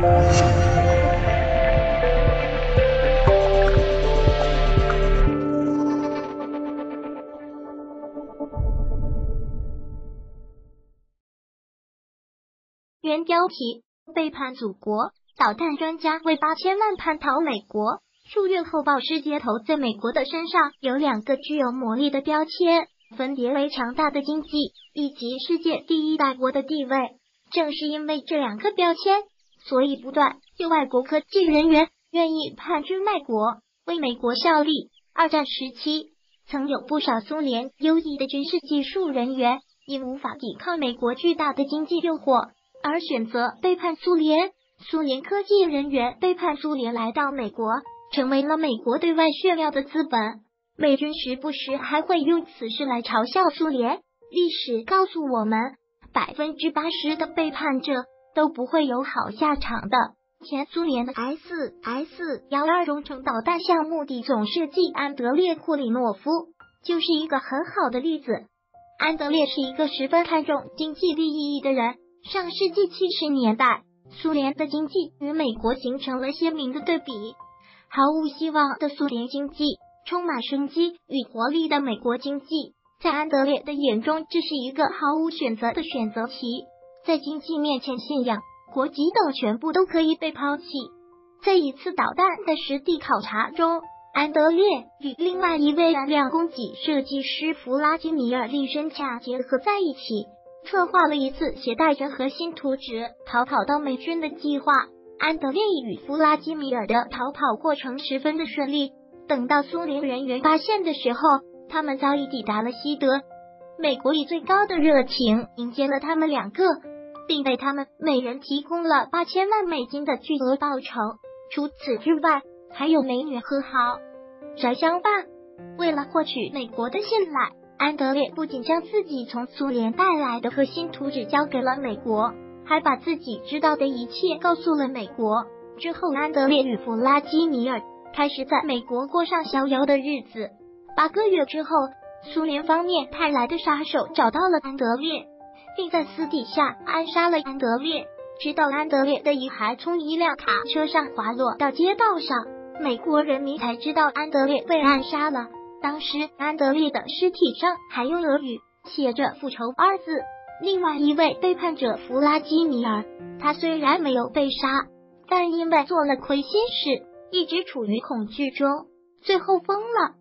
原标题：背叛祖国，导弹专家为八千万叛逃美国。数月后，报世街头在美国的身上有两个具有魔力的标签，分别为强大的经济以及世界第一大国的地位。正是因为这两个标签，所以不断有外国科技人员愿意叛军卖国，为美国效力。二战时期，曾有不少苏联优异的军事技术人员因无法抵抗美国巨大的经济诱惑。而选择背叛苏联，苏联科技人员背叛苏联来到美国，成为了美国对外炫耀的资本。美军时不时还会用此事来嘲笑苏联。历史告诉我们，百分之八十的背叛者都不会有好下场的。前苏联的 S S 幺二中程导弹项目的总设计安德烈库里诺夫就是一个很好的例子。安德烈是一个十分看重经济利益的人。上世纪七十年代，苏联的经济与美国形成了鲜明的对比。毫无希望的苏联经济，充满生机与活力的美国经济，在安德烈的眼中，这是一个毫无选择的选择题。在经济面前，信仰、国籍等全部都可以被抛弃。在一次导弹的实地考察中，安德烈与另外一位燃料供给设计师弗拉基米尔·利申恰结合在一起。策划了一次携带着核心图纸逃跑到美军的计划。安德烈与弗拉基米尔的逃跑过程十分的顺利。等到苏联人员发现的时候，他们早已抵达了西德。美国以最高的热情迎接了他们两个，并为他们每人提供了八千万美金的巨额报酬。除此之外，还有美女和好宅相伴。为了获取美国的信赖。安德烈不仅将自己从苏联带来的核心图纸交给了美国，还把自己知道的一切告诉了美国。之后，安德烈与弗拉基米尔开始在美国过上逍遥的日子。八个月之后，苏联方面派来的杀手找到了安德烈，并在私底下暗杀了安德烈。直到安德烈的遗骸从一辆卡车上滑落到街道上，美国人民才知道安德烈被暗杀了。当时，安德烈的尸体上还用俄语写着“复仇”二字。另外一位背叛者弗拉基米尔，他虽然没有被杀，但因为做了亏心事，一直处于恐惧中，最后疯了。